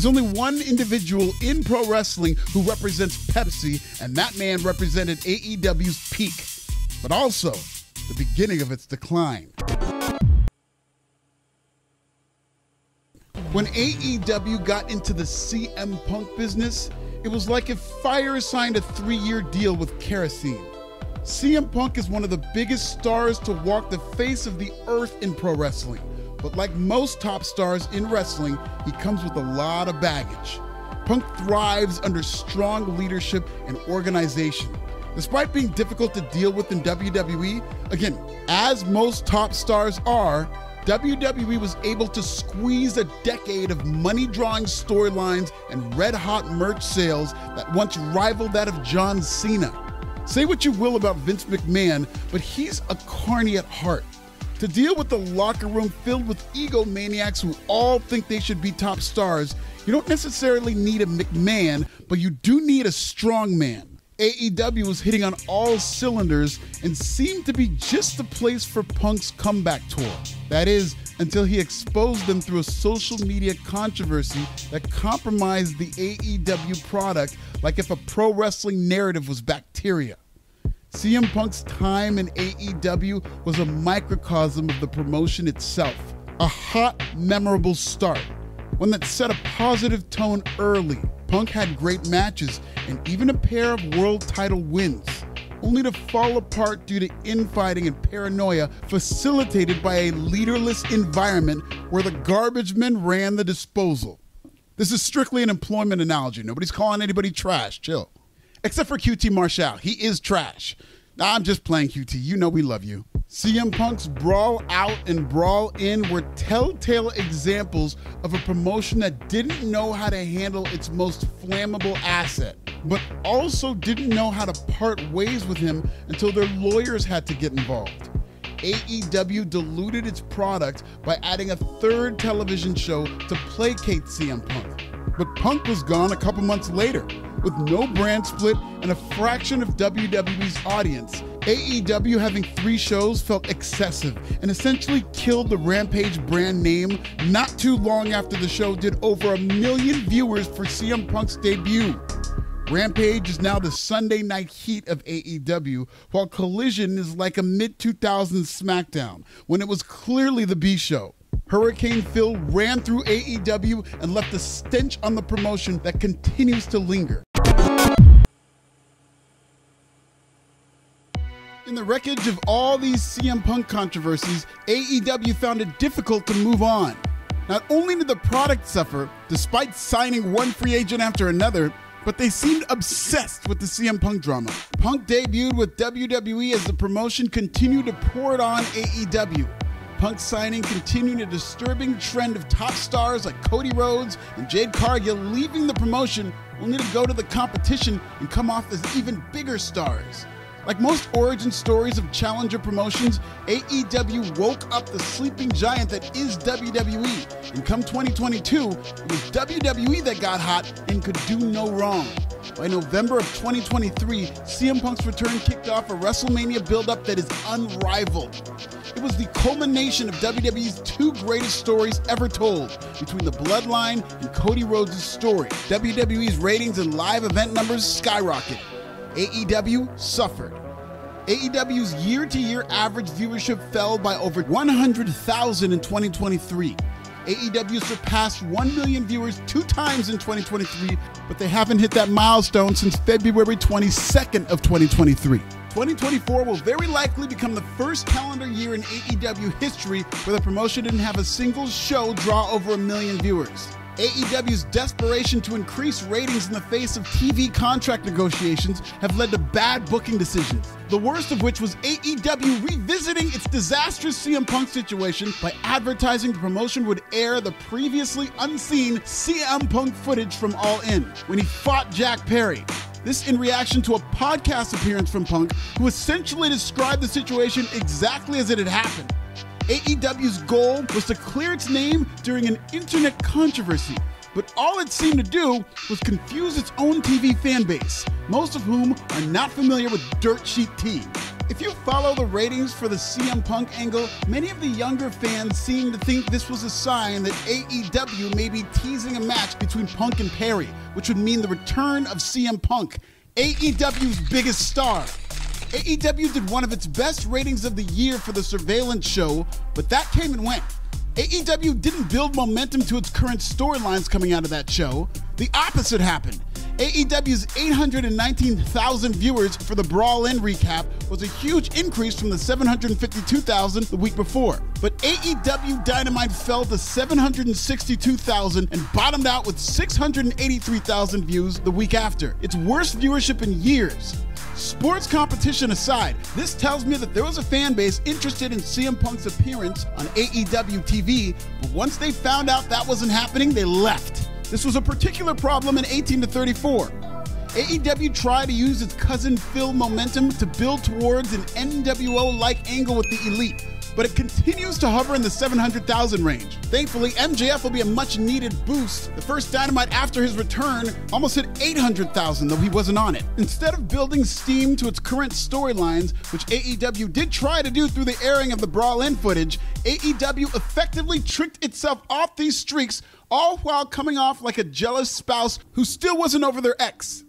There's only one individual in pro wrestling who represents Pepsi, and that man represented AEW's peak, but also the beginning of its decline. When AEW got into the CM Punk business, it was like if Fire signed a three year deal with kerosene. CM Punk is one of the biggest stars to walk the face of the earth in pro wrestling. But like most top stars in wrestling, he comes with a lot of baggage. Punk thrives under strong leadership and organization. Despite being difficult to deal with in WWE, again, as most top stars are, WWE was able to squeeze a decade of money drawing storylines and red hot merch sales that once rivaled that of John Cena. Say what you will about Vince McMahon, but he's a carny at heart. To deal with the locker room filled with egomaniacs who all think they should be top stars, you don't necessarily need a McMahon, but you do need a strong man. AEW was hitting on all cylinders and seemed to be just the place for Punk's comeback tour. That is, until he exposed them through a social media controversy that compromised the AEW product like if a pro wrestling narrative was bacteria. CM Punk's time in AEW was a microcosm of the promotion itself, a hot, memorable start, one that set a positive tone early Punk had great matches and even a pair of world title wins, only to fall apart due to infighting and paranoia facilitated by a leaderless environment where the garbage men ran the disposal. This is strictly an employment analogy. Nobody's calling anybody trash. Chill. Except for QT Marshall. He is trash. I'm just playing QT. You know we love you. CM Punk's Brawl Out and Brawl In were telltale examples of a promotion that didn't know how to handle its most flammable asset, but also didn't know how to part ways with him until their lawyers had to get involved. AEW diluted its product by adding a third television show to placate CM Punk. But Punk was gone a couple months later, with no brand split and a fraction of WWE's audience AEW having three shows felt excessive and essentially killed the Rampage brand name not too long after the show did over a million viewers for CM Punk's debut. Rampage is now the Sunday night heat of AEW, while Collision is like a mid 2000s SmackDown when it was clearly the B show. Hurricane Phil ran through AEW and left a stench on the promotion that continues to linger. In the wreckage of all these CM Punk controversies, AEW found it difficult to move on. Not only did the product suffer, despite signing one free agent after another, but they seemed obsessed with the CM Punk drama. Punk debuted with WWE as the promotion continued to pour it on AEW. Punk signing continued a disturbing trend of top stars like Cody Rhodes and Jade Cargill leaving the promotion only to go to the competition and come off as even bigger stars. Like most origin stories of challenger promotions, AEW woke up the sleeping giant that is WWE. And come 2022, it was WWE that got hot and could do no wrong. By November of 2023, CM Punk's return kicked off a WrestleMania buildup that is unrivaled. It was the culmination of WWE's two greatest stories ever told between the Bloodline and Cody Rhodes' story. WWE's ratings and live event numbers skyrocketed. AEW suffered. AEW's year to year average viewership fell by over 100,000 in 2023. AEW surpassed 1 million viewers two times in 2023, but they haven't hit that milestone since February 22nd of 2023. 2024 will very likely become the first calendar year in AEW history where the promotion didn't have a single show draw over a million viewers. AEW's desperation to increase ratings in the face of TV contract negotiations have led to bad booking decisions. The worst of which was AEW revisiting its disastrous CM Punk situation by advertising the promotion would air the previously unseen CM Punk footage from All In when he fought Jack Perry. This in reaction to a podcast appearance from Punk, who essentially described the situation exactly as it had happened. AEW's goal was to clear its name during an internet controversy, but all it seemed to do was confuse its own TV fan base, most of whom are not familiar with Dirt Sheet tea. If you follow the ratings for the CM Punk angle, many of the younger fans seem to think this was a sign that AEW may be teasing a match between Punk and Perry, which would mean the return of CM Punk, AEW's biggest star. AEW did one of its best ratings of the year for the surveillance show, but that came and went. AEW didn't build momentum to its current storylines coming out of that show. The opposite happened. AEW's 819,000 viewers for the Brawl In recap was a huge increase from the 752,000 the week before. But AEW Dynamite fell to 762,000 and bottomed out with 683,000 views the week after, its worst viewership in years. Sports competition aside, this tells me that there was a fan base interested in CM Punk's appearance on AEW TV, but once they found out that wasn't happening, they left. This was a particular problem in 18 to 34. AEW tried to use its cousin Phil momentum to build towards an NWO like angle with the Elite, but it continues to hover in the 700,000 range. Thankfully, MJF will be a much needed boost. The first Dynamite after his return almost hit 800,000, though he wasn't on it. Instead of building steam to its current storylines, which AEW did try to do through the airing of the Brawl In footage, AEW effectively tricked itself off these streaks, all while coming off like a jealous spouse who still wasn't over their ex.